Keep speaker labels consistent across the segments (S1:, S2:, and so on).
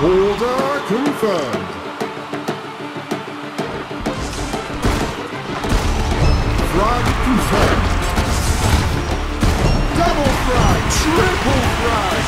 S1: Order confirmed. Frag confirmed. Double frag, triple frag.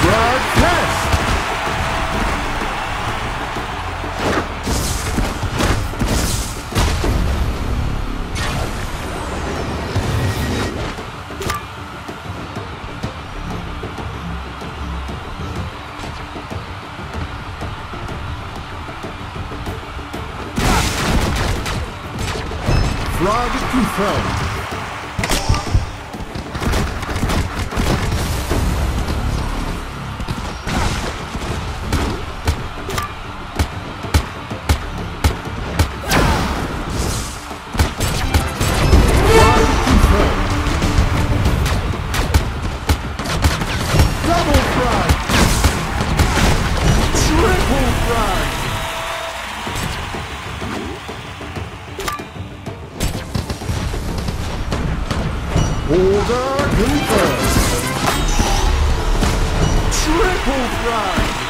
S1: Frag test. Frag confirmed. Triple frag.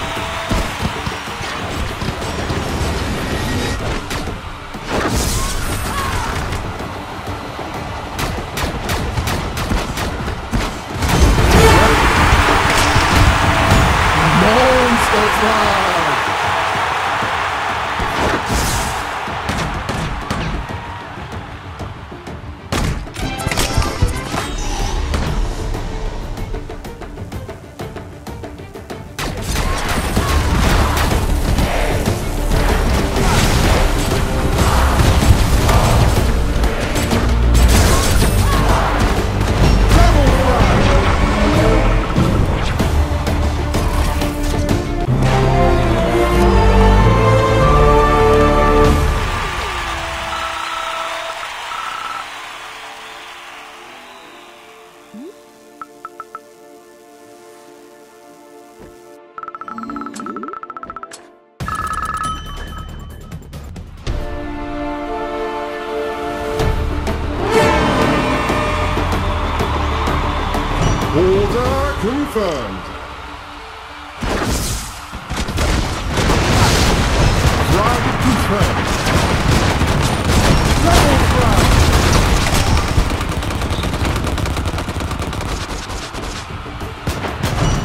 S1: Frag.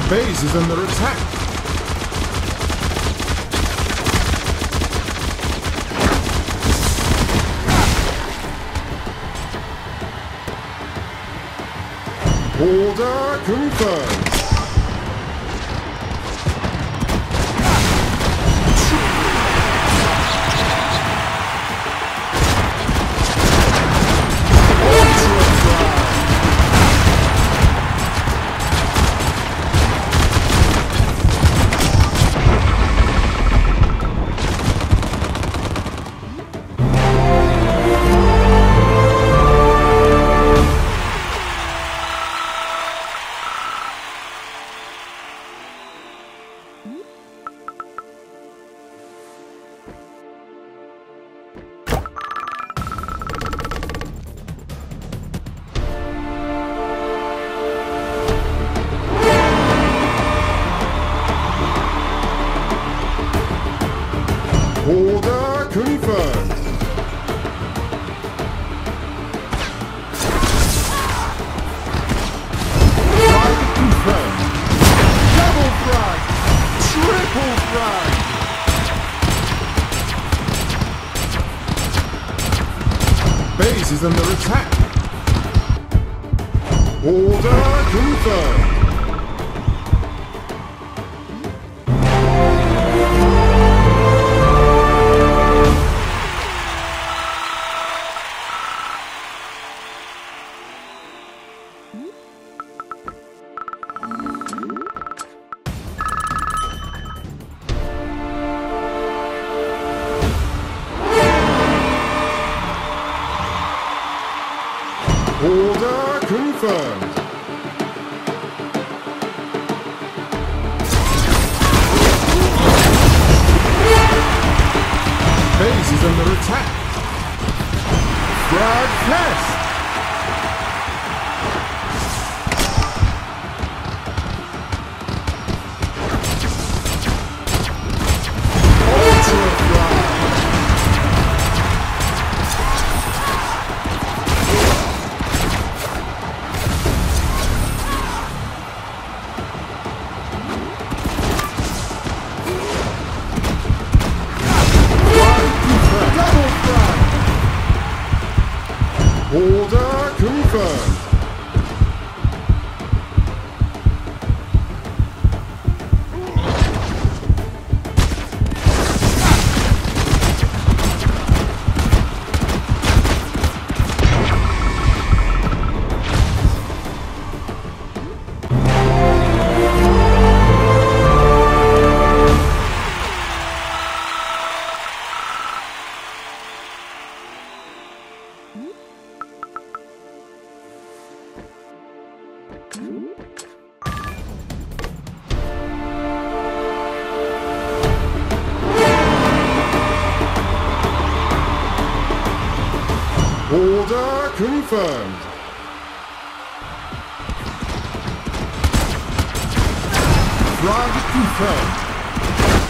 S1: Base is under attack. Order confirmed. Order confirmed.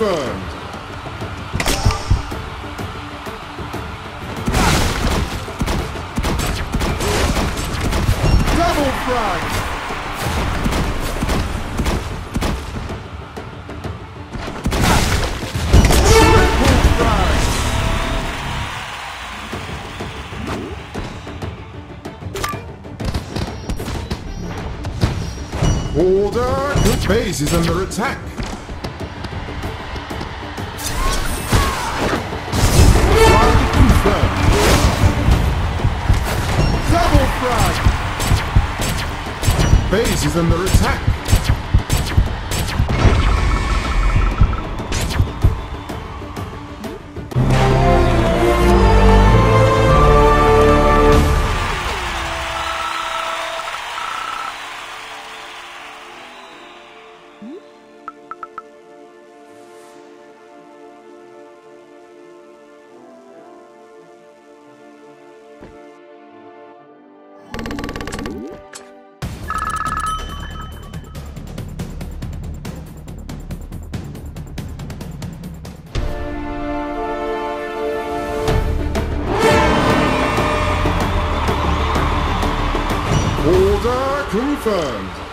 S1: confirmed. Double frag! Order! Base is under attack! He's under attack. Order confirmed.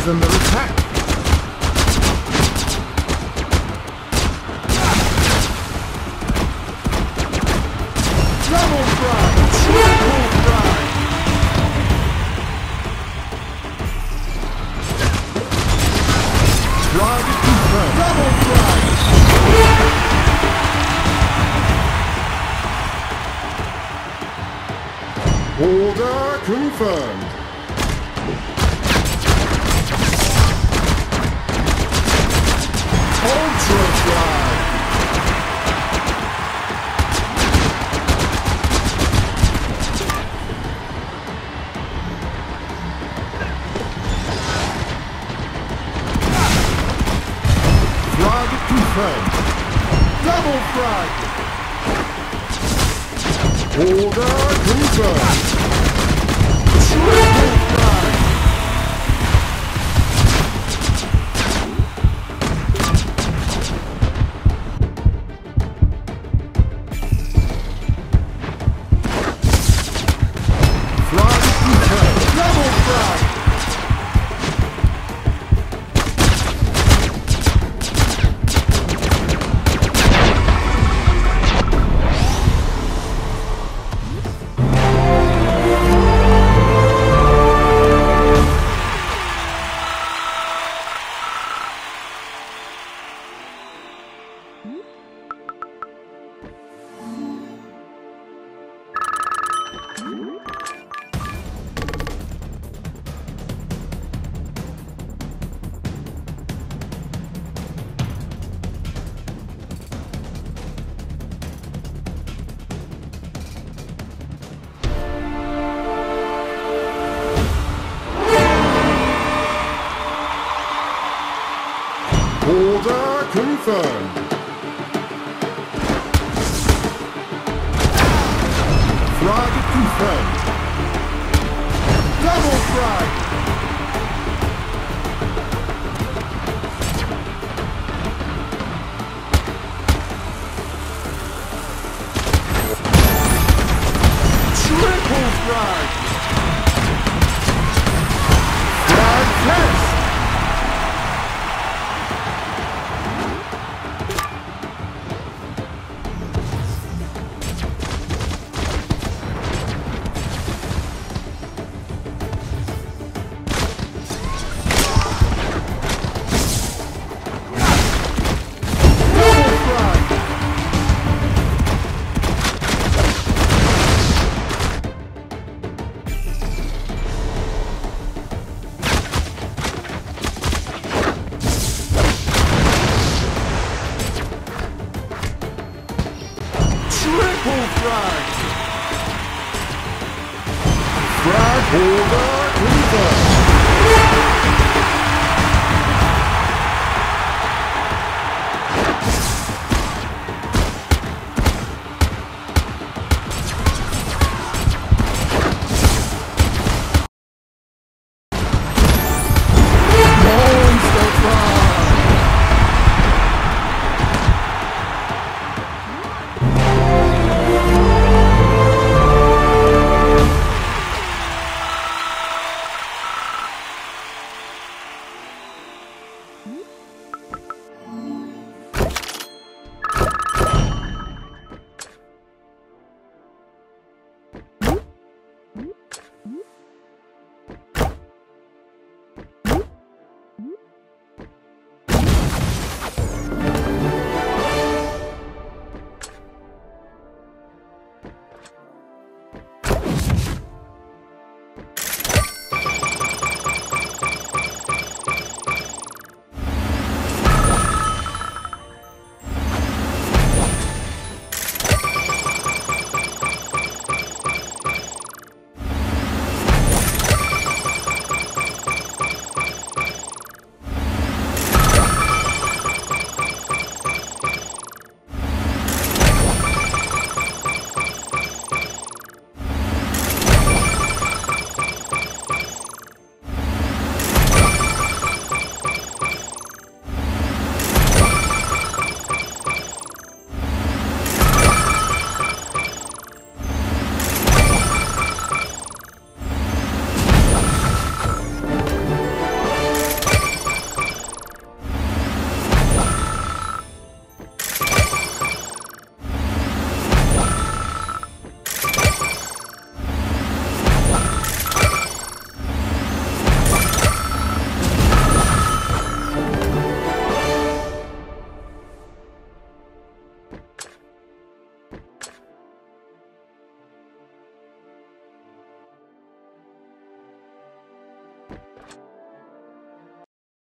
S1: is under attack. Triple Holder